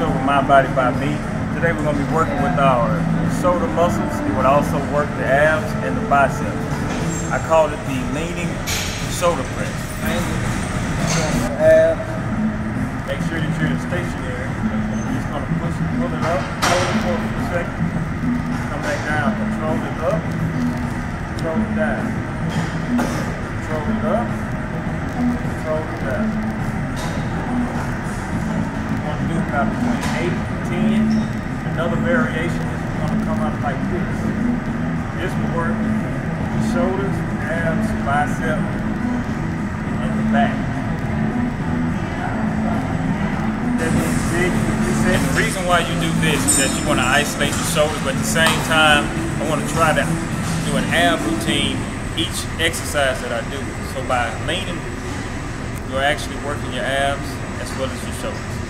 still with My Body by Me. Today we're going to be working with our shoulder muscles. It would also work the abs and the biceps. I call it the leaning shoulder press. Abs. Make sure that you're stationary. You're just going to push, it, pull it up, hold it for a few seconds, come back down, control it up, control it down, control it up, about between 8 and 10. Another variation is going to come up like this. This will work the shoulders, abs, bicep, and the back. The reason why you do this is that you want to isolate the shoulders, but at the same time, I want to try to do an ab routine each exercise that I do. So by leaning, you're actually working your abs as well as your shoulders.